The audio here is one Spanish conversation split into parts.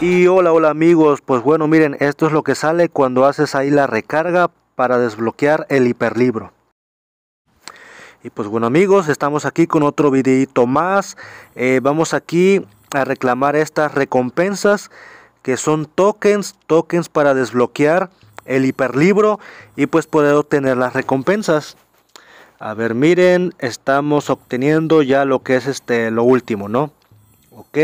Y hola, hola amigos, pues bueno, miren, esto es lo que sale cuando haces ahí la recarga para desbloquear el hiperlibro. Y pues bueno amigos, estamos aquí con otro videito más. Eh, vamos aquí a reclamar estas recompensas que son tokens, tokens para desbloquear el hiperlibro y pues poder obtener las recompensas. A ver, miren, estamos obteniendo ya lo que es este lo último, ¿no? Ok.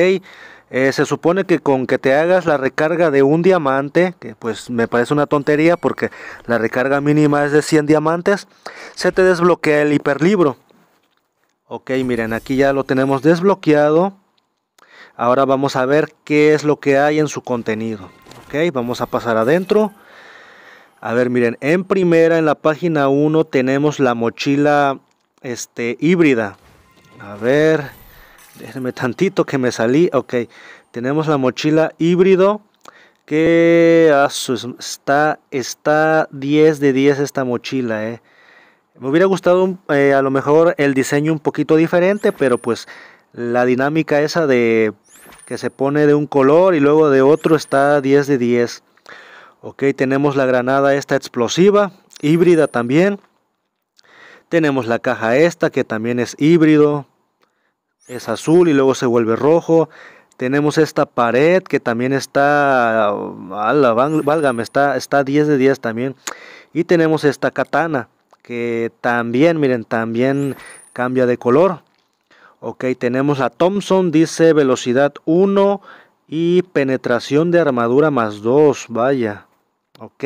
Eh, se supone que con que te hagas la recarga de un diamante, que pues me parece una tontería porque la recarga mínima es de 100 diamantes, se te desbloquea el hiperlibro. Ok, miren, aquí ya lo tenemos desbloqueado. Ahora vamos a ver qué es lo que hay en su contenido. Ok, vamos a pasar adentro. A ver, miren, en primera, en la página 1 tenemos la mochila este, híbrida. A ver, déjenme tantito que me salí. Ok, tenemos la mochila híbrido que ah, está, está 10 de 10 esta mochila. Eh. Me hubiera gustado eh, a lo mejor el diseño un poquito diferente, pero pues la dinámica esa de que se pone de un color y luego de otro está 10 de 10. Ok, tenemos la granada esta explosiva, híbrida también. Tenemos la caja esta que también es híbrido es azul y luego se vuelve rojo. Tenemos esta pared que también está, válgame, está, está 10 de 10 también. Y tenemos esta katana que también, miren, también cambia de color. Ok, tenemos la Thompson, dice velocidad 1 y penetración de armadura más 2, vaya. Ok,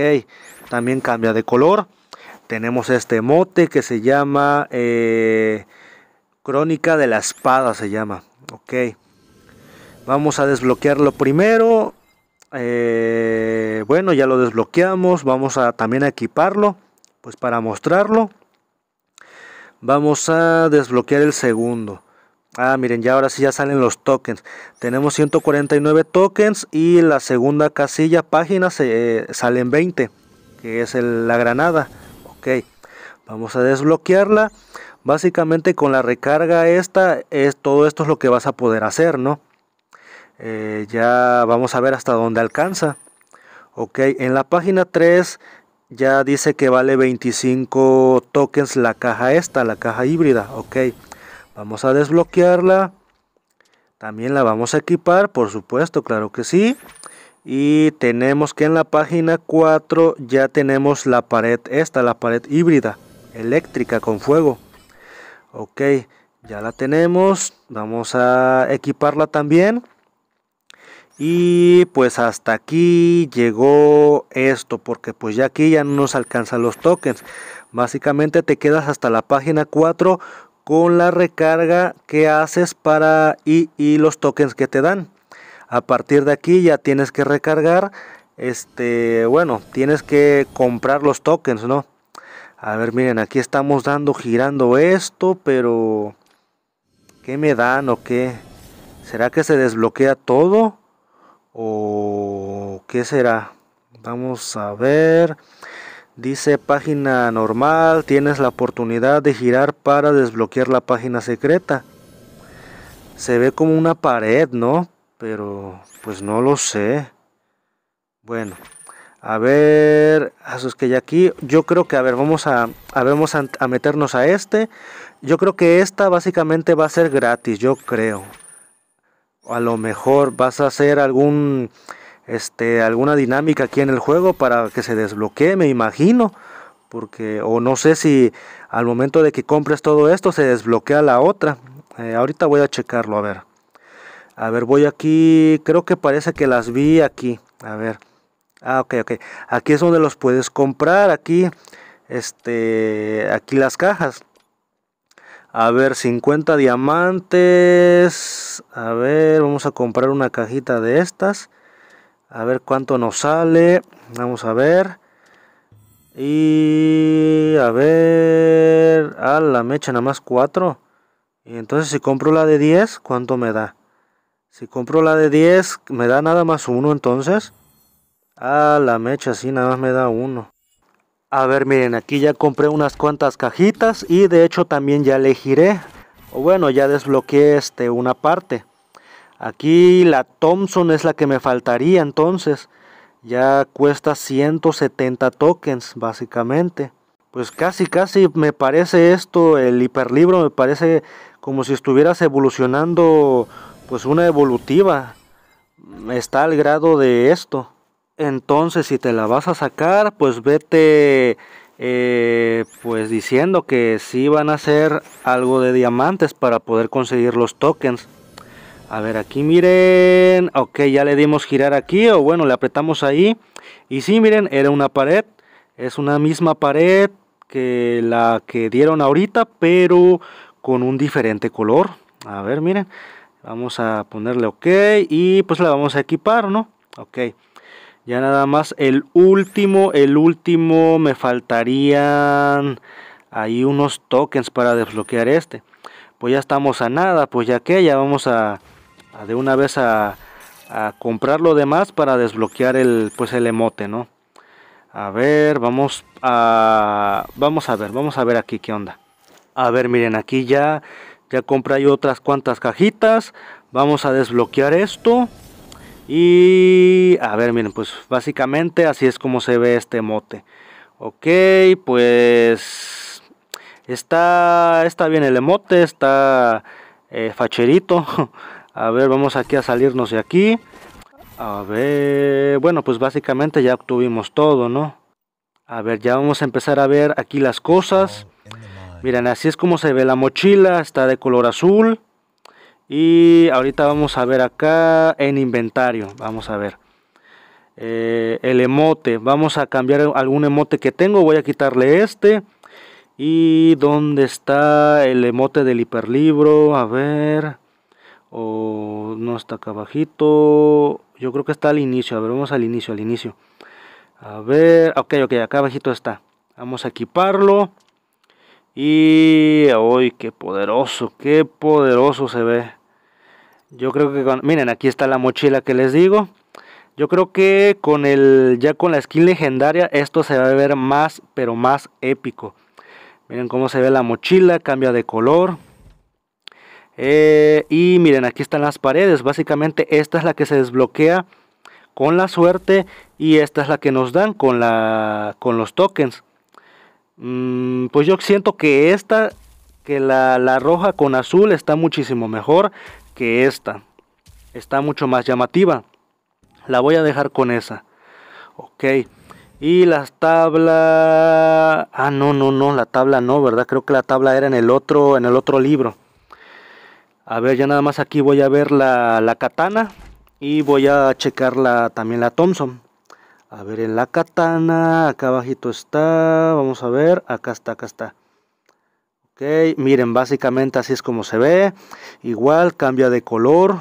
también cambia de color. Tenemos este mote que se llama... Eh, Crónica de la espada se llama. Ok. Vamos a desbloquearlo primero. Eh, bueno, ya lo desbloqueamos. Vamos a también a equiparlo. Pues para mostrarlo. Vamos a desbloquear el segundo. Ah, miren, ya ahora sí ya salen los tokens. Tenemos 149 tokens y la segunda casilla, página, se, eh, salen 20, que es la granada. Ok, vamos a desbloquearla. Básicamente con la recarga esta, es, todo esto es lo que vas a poder hacer, ¿no? Eh, ya vamos a ver hasta dónde alcanza. Ok, en la página 3 ya dice que vale 25 tokens la caja esta, la caja híbrida. Ok, vamos a desbloquearla. También la vamos a equipar, por supuesto, claro que sí. Y tenemos que en la página 4 ya tenemos la pared esta, la pared híbrida, eléctrica con fuego. Ok, ya la tenemos. Vamos a equiparla también. Y pues hasta aquí llegó esto, porque pues ya aquí ya no nos alcanzan los tokens. Básicamente te quedas hasta la página 4 con la recarga que haces para y, y los tokens que te dan. A partir de aquí ya tienes que recargar. Este, bueno, tienes que comprar los tokens, ¿no? A ver, miren, aquí estamos dando, girando esto, pero... ¿Qué me dan o qué? ¿Será que se desbloquea todo? ¿O qué será? Vamos a ver. Dice página normal, tienes la oportunidad de girar para desbloquear la página secreta. Se ve como una pared, ¿no? Pero pues no lo sé. Bueno, a ver, eso es que ya aquí, yo creo que, a ver, vamos a, a, vamos a, meternos a este. Yo creo que esta básicamente va a ser gratis, yo creo. A lo mejor vas a hacer algún, este, alguna dinámica aquí en el juego para que se desbloquee, me imagino. Porque, o no sé si al momento de que compres todo esto se desbloquea la otra. Eh, ahorita voy a checarlo, a ver. A ver, voy aquí, creo que parece que las vi aquí. A ver. Ah, ok, ok. Aquí es donde los puedes comprar. Aquí, este, aquí las cajas. A ver, 50 diamantes. A ver, vamos a comprar una cajita de estas. A ver cuánto nos sale. Vamos a ver. Y a ver. Ah, la mecha nada más 4. Y entonces si compro la de 10, ¿cuánto me da? Si compro la de 10, me da nada más uno entonces. Ah, la mecha, sí, nada más me da uno. A ver, miren, aquí ya compré unas cuantas cajitas y de hecho también ya le giré. O bueno, ya desbloqueé este, una parte. Aquí la Thompson es la que me faltaría entonces. Ya cuesta 170 tokens básicamente. Pues casi casi me parece esto, el hiperlibro me parece como si estuvieras evolucionando pues una evolutiva. Está al grado de esto. Entonces si te la vas a sacar pues vete eh, pues diciendo que sí van a hacer algo de diamantes para poder conseguir los tokens. A ver, aquí miren. Ok, ya le dimos girar aquí. O bueno, le apretamos ahí. Y sí, miren, era una pared. Es una misma pared que la que dieron ahorita, pero con un diferente color. A ver, miren. Vamos a ponerle ok. Y pues la vamos a equipar, ¿no? Ok. Ya nada más el último, el último me faltarían ahí unos tokens para desbloquear este. Pues ya estamos a nada, pues ya que ya vamos a de una vez a, comprar lo demás para desbloquear el pues el emote no a ver vamos a vamos a ver vamos a ver aquí qué onda. A ver miren aquí ya ya compré otras cuantas cajitas. Vamos a desbloquear esto y a ver miren pues básicamente así es como se ve este emote ok pues está está bien el emote está eh, facherito A ver, vamos aquí a salirnos de aquí. A ver, bueno, pues básicamente ya obtuvimos todo, ¿no? A ver, ya vamos a empezar a ver aquí las cosas. Miren, así es como se ve la mochila, está de color azul. Y ahorita vamos a ver acá en inventario, vamos a ver. Eh, el emote, vamos a cambiar algún emote que tengo, voy a quitarle este. Y dónde está el emote del hiperlibro, a ver. O no está acá abajito. Yo creo que está al inicio a ver vamos al inicio al inicio. A ver ok ok acá abajito está. Vamos a equiparlo. Y hoy qué poderoso qué poderoso se ve yo creo que con, miren aquí está la mochila que les digo yo creo que con el ya con la skin legendaria esto se va a ver más pero más épico miren cómo se ve la mochila cambia de color eh, y miren, aquí están las paredes. Básicamente esta es la que se desbloquea con la suerte y esta es la que nos dan con, la, con los tokens. Mm, pues yo siento que esta, que la, la roja con azul está muchísimo mejor que esta. Está mucho más llamativa. La voy a dejar con esa. Ok. Y las tablas... Ah, no, no, no, la tabla no, ¿verdad? Creo que la tabla era en el otro, en el otro libro. A ver, ya nada más aquí voy a ver la, katana y voy a checar la, también la Thompson. A ver, en la katana, acá abajito está, vamos a ver, acá está, acá está. Ok, miren, básicamente así es como se ve. Igual, cambia de color.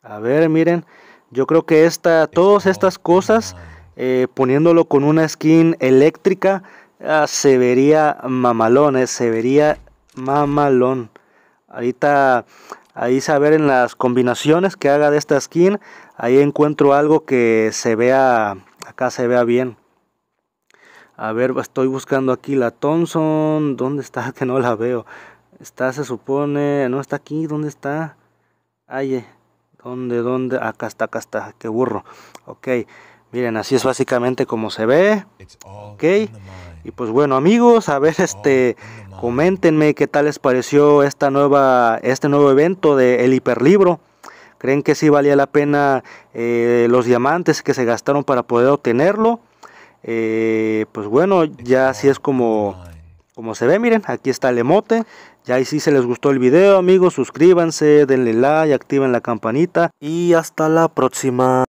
A ver, miren, yo creo que esta, todas estas cosas, eh, poniéndolo con una skin eléctrica, ah, se vería mamalón, eh, se vería mamalón. Ahorita ahí saber en las combinaciones que haga de esta skin, ahí encuentro algo que se vea, acá se vea bien. A ver, estoy buscando aquí la Thompson, ¿dónde está? Que no la veo. Está, se supone, no está aquí, ¿dónde está? Ay, eh, ¿dónde, dónde? Acá está, acá está, qué burro. Ok, miren, así es básicamente como se ve. Ok, y pues bueno amigos, a ver este... Coméntenme qué tal les pareció esta nueva, este nuevo evento de El Hiperlibro. ¿Creen que sí valía la pena eh, los diamantes que se gastaron para poder obtenerlo? Eh, pues bueno, ya así es como, como se ve, miren, aquí está el emote. Ya y si se les gustó el video amigos, suscríbanse, denle like, activen la campanita y hasta la próxima.